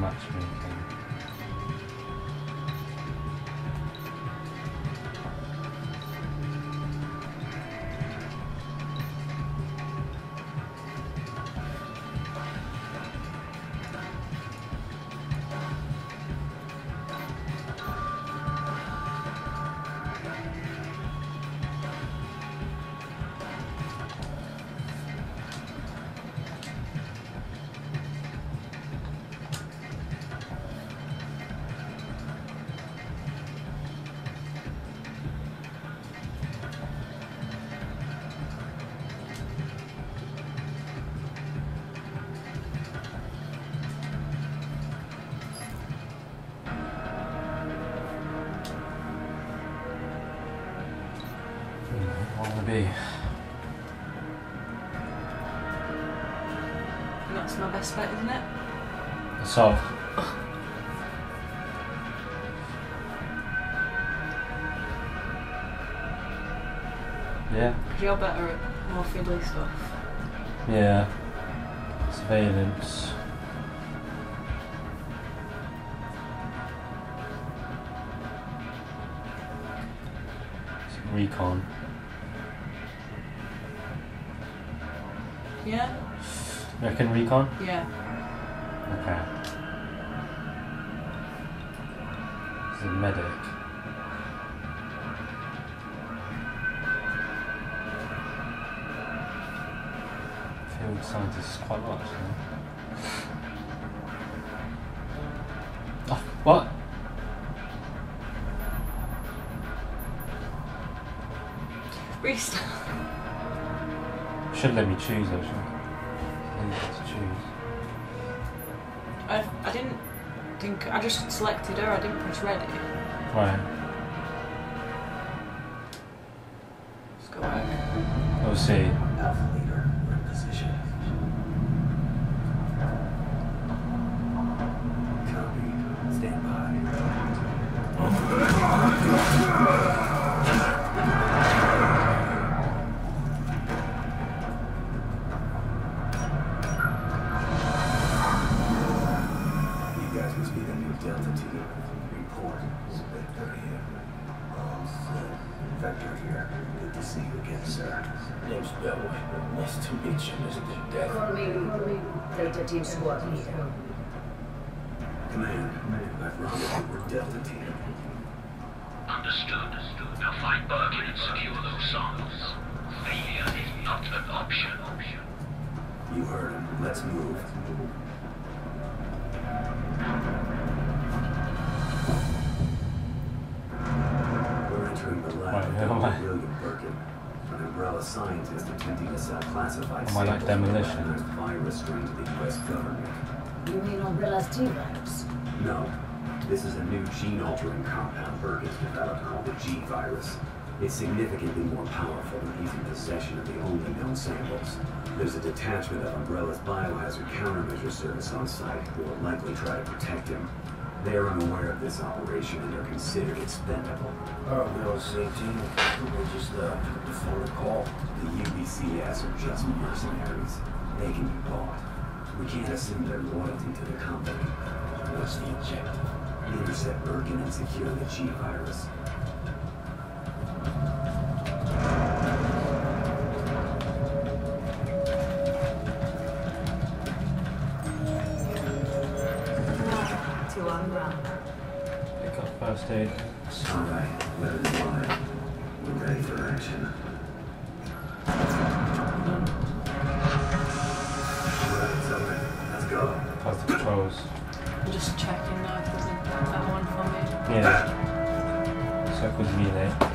Hmm, Be? That's my best bet, isn't it? So, yeah, Because you're better at more fiddly stuff. yeah. Surveillance. Recon. Yeah? You reckon recon? Yeah. Okay. He's a medic. Field scientist is quite much, actually. Should let me choose, actually. Let me to choose. I, I didn't think. I just selected her, I didn't press ready. Right. Let's go back. We'll see. Must be um, the new Delta team. Report. Spectre here. All set. Vector here. Good to see you again, sir. Name's Beltway. Nice to meet you, Mr. Death. Call me Delta Team Squad Leader. Command, I've rendezvous with Delta team. Understood. Now find Birkin and secure those samples. Failure is not an option. You heard him. Let's move. An umbrella scientist attempting to sell classified Am I like demolition? a weaponized virus strain to the U.S. government. You mean Umbrella's T-Virus? No, this is a new gene-altering compound Birkin's developed called the G virus. It's significantly more powerful than he's in possession of the only known samples. There's a detachment of Umbrella's biohazard countermeasure service on site who will likely try to protect him. They are unaware of this operation and are considered expendable. Our Umbrella C team. We just uh, phone and call. The UBCS are just mercenaries. They can be bought. We can't assume their loyalty to the company. What's the objective? Intercept Birkin and secure the G for me. Yeah. Circles relay.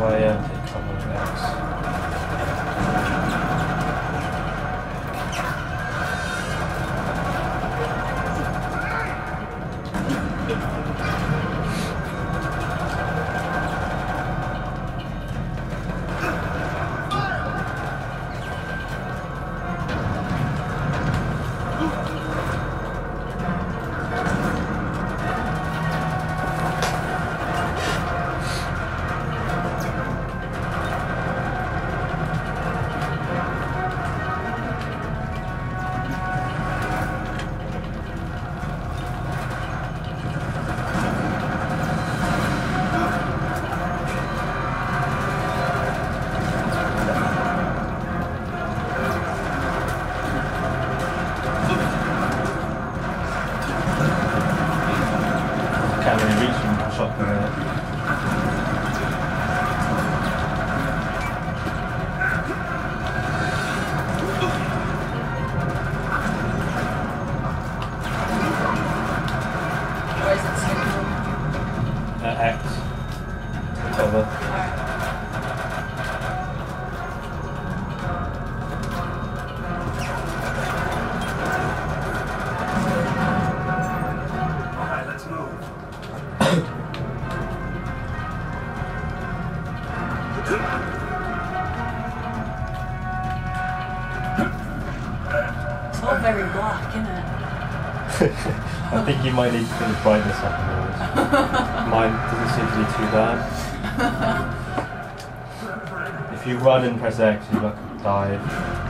Oh yeah. Might need to the brightness up a little. Mine doesn't seem to be too bad. If you run and press X, you like dive.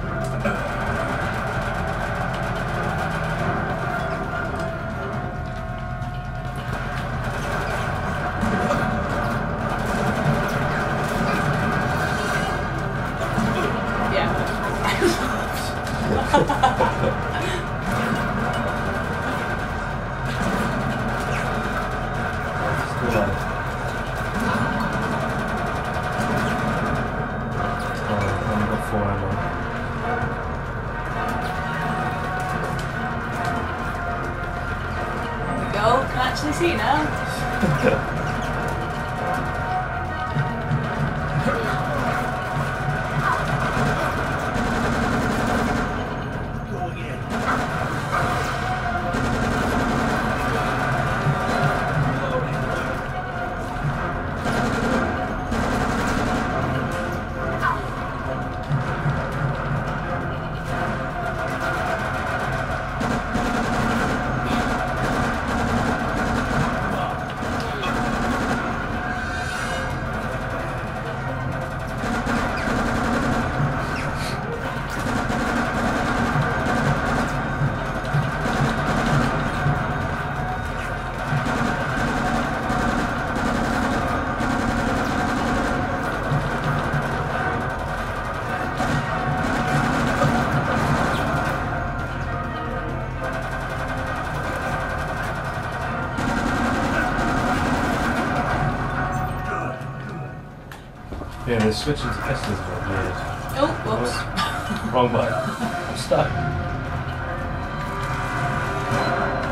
Yeah, the switching to pistols is a bit weird. Oh, whoops. Wrong button. I'm stuck.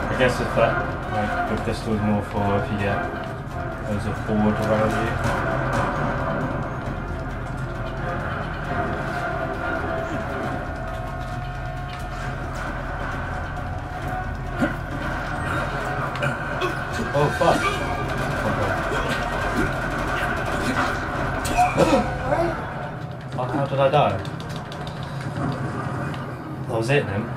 I guess if that, like, the pistol is more for if you get loads of board around you. Was it then.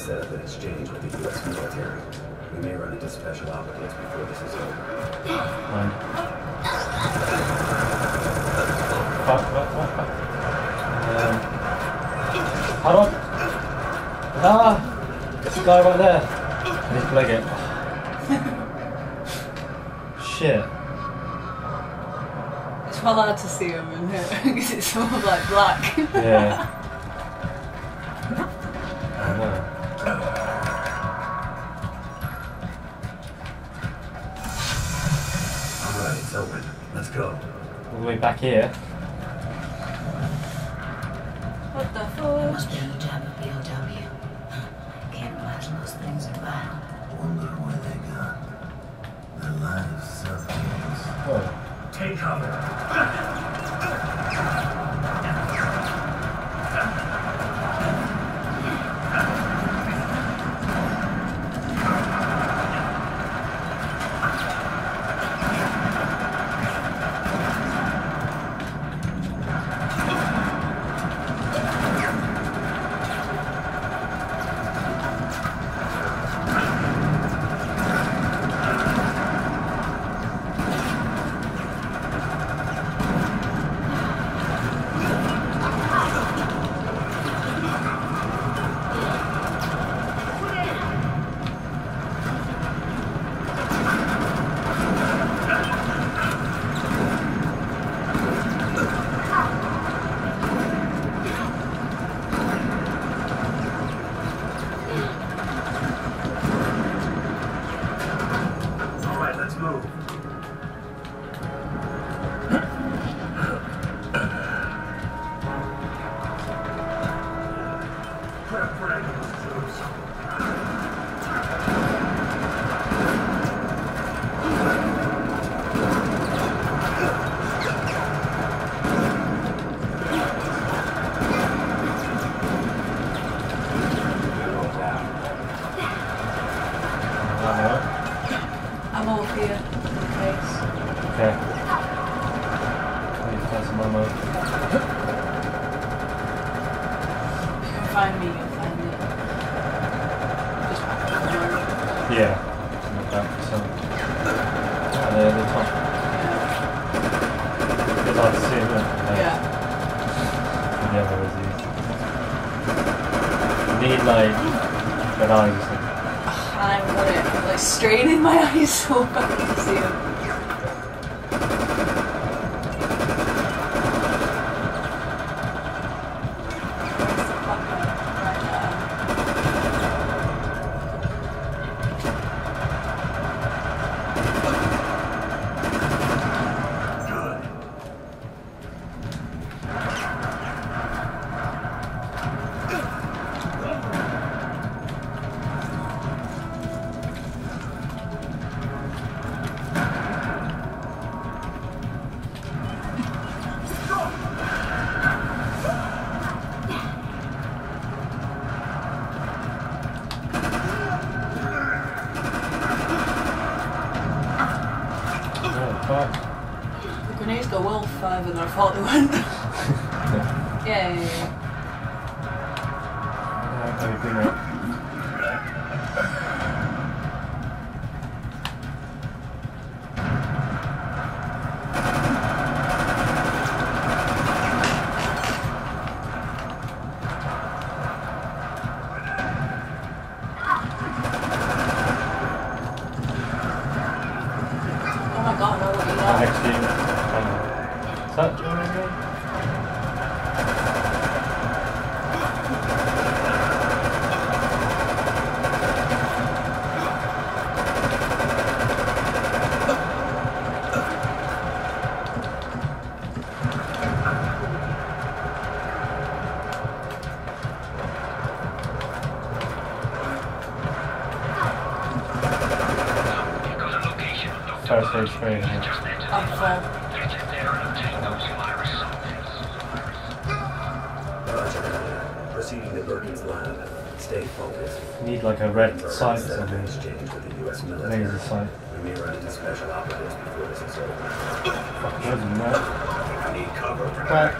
Set up an exchange with the U.S. military. We may run into special operatives before this is over. Mine. Fuck, fuck, fuck, fuck. Um, hold on. Ah! There's a guy right there. I need to leg it. Shit. It's well hard to see him in here because it's all like black. Yeah. All the way back here. what the fuck? Must be on the job of BOW. Can't imagine those things are bad. Wonder where they got their lives subjects. Oh. Take cover. Need find some ammo. If you can find me, you'll find me. Just Yeah. Not bad. So. Ah, they're at the top. It's hard to see them. Yeah. Yeah, there is these. You need like good eyes. I'm got it. I'm like straining my eyes so I can see them. Further than I thought they went. Yeah, out. Oh my god, no, what are you Right Dr. First Berg. aid training. He's yeah. Like a red sight or something. exchange with the U.S. military. Laser sight. We may run into special operatives before this is over. Other than that, I need cover. back.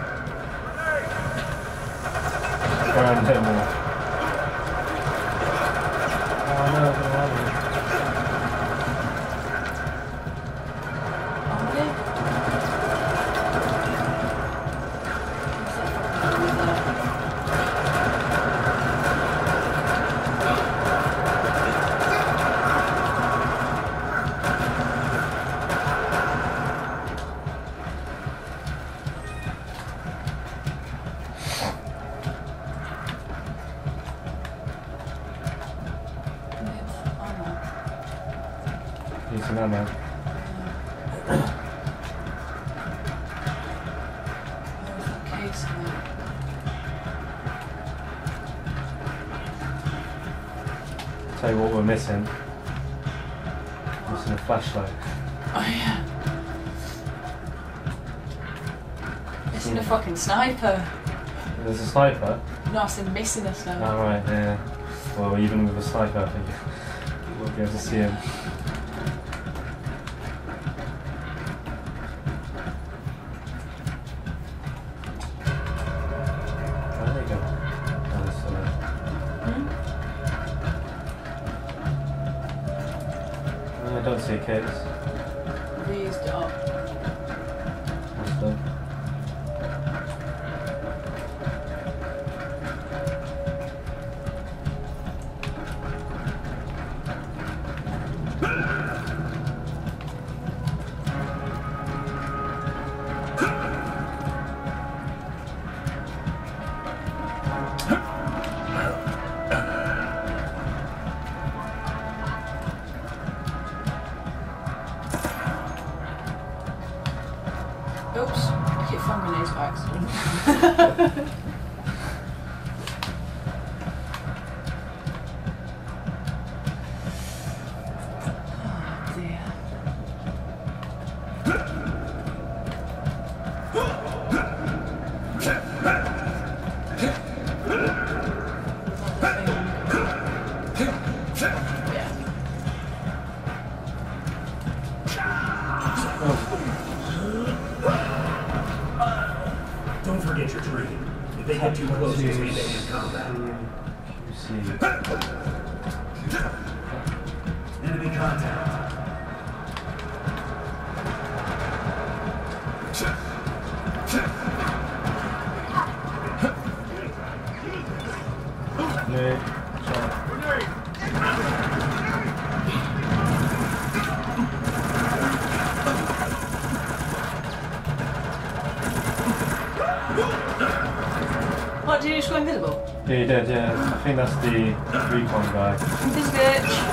Missing. Missing a flashlight. Oh yeah. Missing a fucking sniper. There's a sniper. No, I said missing a sniper. Oh yeah. Well, even with a sniper, I think you won't be able to see him. Yeah. I think that's the recon guy. This bitch.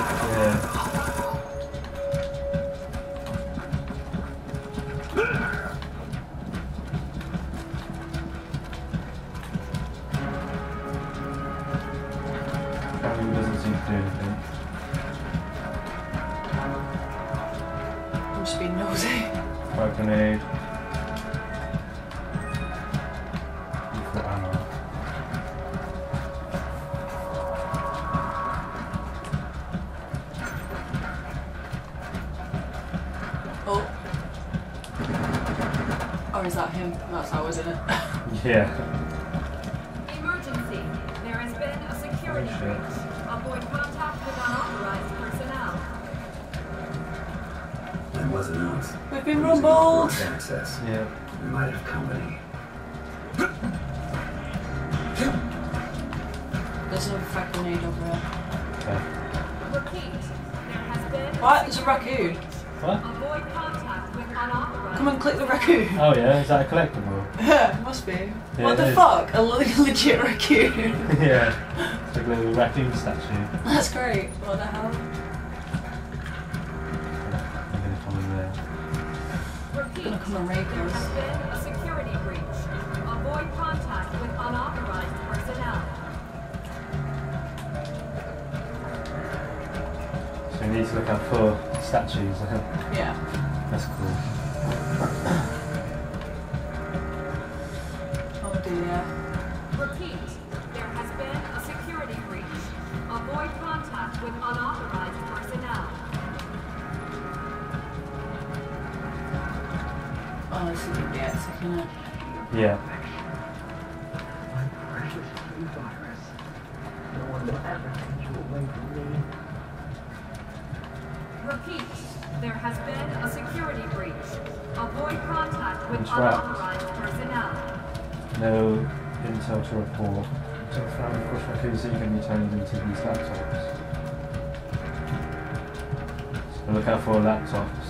Him? That's how, isn't it? Yeah. Emergency. There has been a security Oh, breach. Avoid contact with unauthorized personnel. That wasn't us. We've been Using rumbled. access. Yeah. We might have company. There's another frag grenade over there. Okay. Repeat. There has been What? There's a raccoon. Unauthorized Come and click the raccoon. Oh yeah, is that a collectible? Yeah, must be. Yeah, what the is. fuck? A le- legit raccoon. yeah. It's like a little raccoon statue. That's great. What the hell? I'm gonna come in there. Repeat. Gonna come and raid There us. has been a security breach. Avoid contact with unauthorized personnel. So we need to look out for statues. Yeah. That's cool. Oh dear. Repeat. There has been a security breach. Avoid contact with unauthorized personnel. Oh, this is gonna isn't it? Yeah. So found across raccoons that you can be turned into these laptops. So look out for laptops.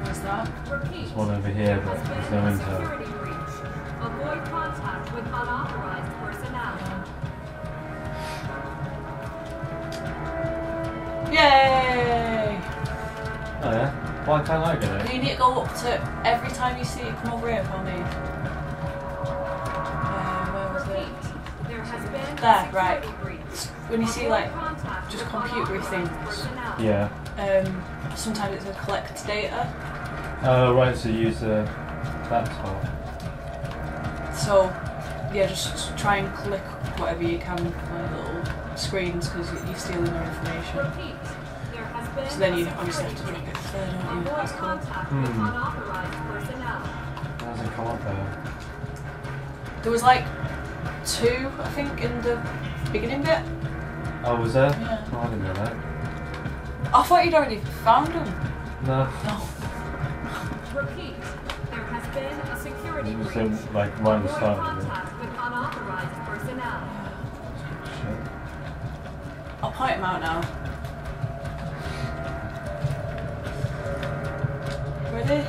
What's that? There's one over here, but there's no intel. Avoid contact with unauthorized personnel. Yay! Oh yeah? Why can't I get it? You need to go up to every time you see it come over here for me. There has been There, a right. When you see like just with computery things. Yeah. um, sometimes it says collect data. Oh right, so you use a laptop. So yeah, just try and click whatever you can on little screens because you're stealing their information. Repeat. There has been So then you obviously have to security drop it breach. there, don't you? That's cool. Hmm. unauthorized personnel. How does it come up there? There was like two, I think, in the beginning bit. Oh, was there? Yeah. Oh, I didn't know that. I thought you'd already found them. No. No. Repeat. There has been a security It breach. in, like right at the start contact with unauthorized personnel. Shit. I'll point him out now. Ready?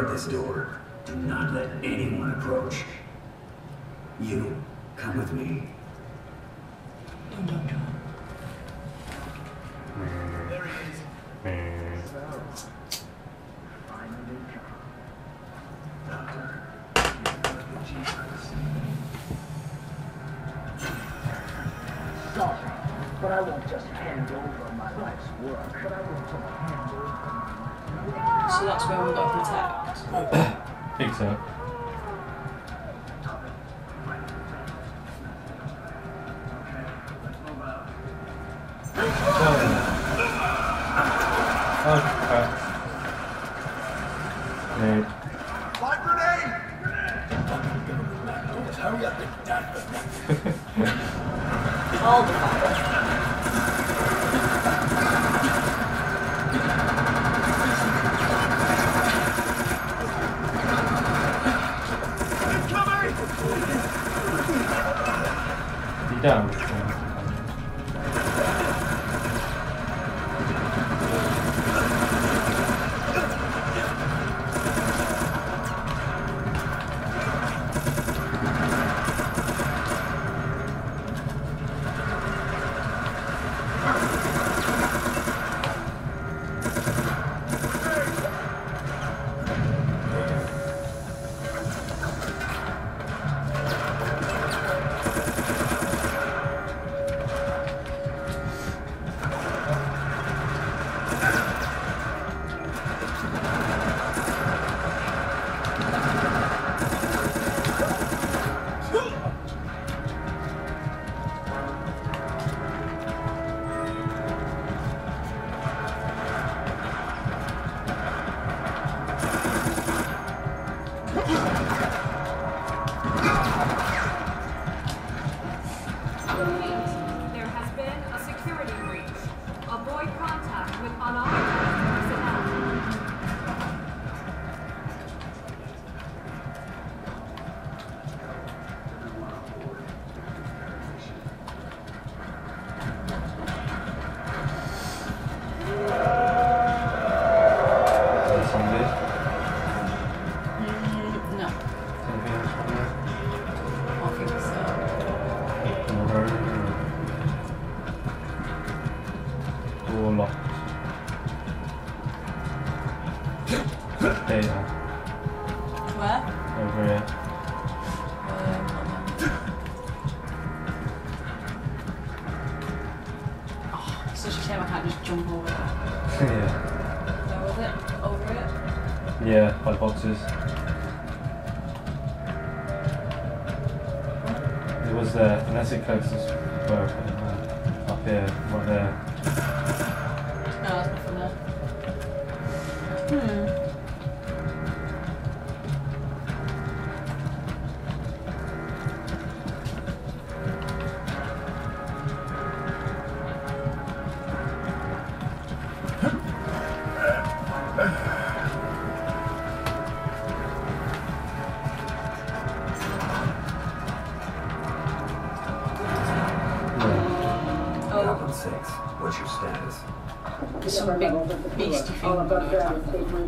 guard this door. Do not let anyone approach. You, come with me. Don't, don't, don't. Doctor, Sorry, but I won't just hand over my life's work. But I won't just hand over my life's work. So that's where we got protect. I think so. You It's such a shame I can't just jump over it. yeah. Where was it? Over it? Yeah, by boxes. It was there, unless it closes work. I don't know. Up here, right there.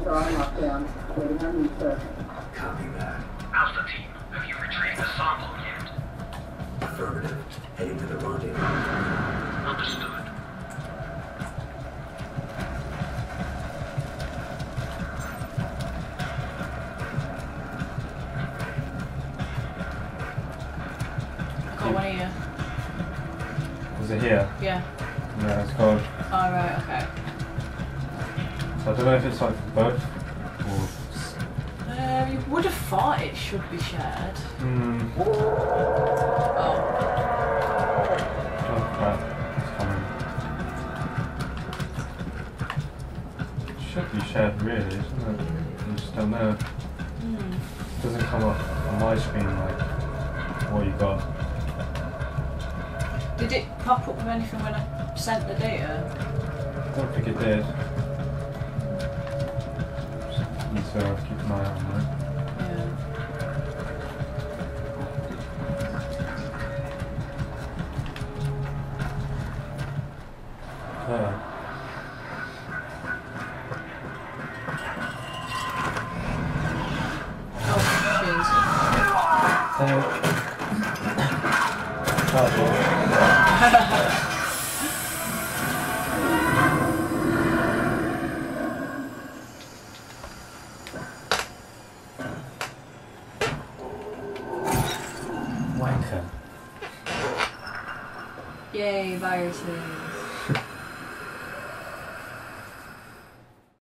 On. statements are on lockdown. Waiting on you, sir. Copy that. Alpha team, have you retrieved the sample yet? Affirmative. Heading to the rendezvous. Don't know if it's like for both or. Um, you would have thought it should be shared. Hmm. Oh, crap. It's coming. It should be shared really, isn't it? You just don't know. hmm. It doesn't come up on my screen like what you got. Did it pop up with anything when I sent the data? I don't think it did. Need to keep an eye on that.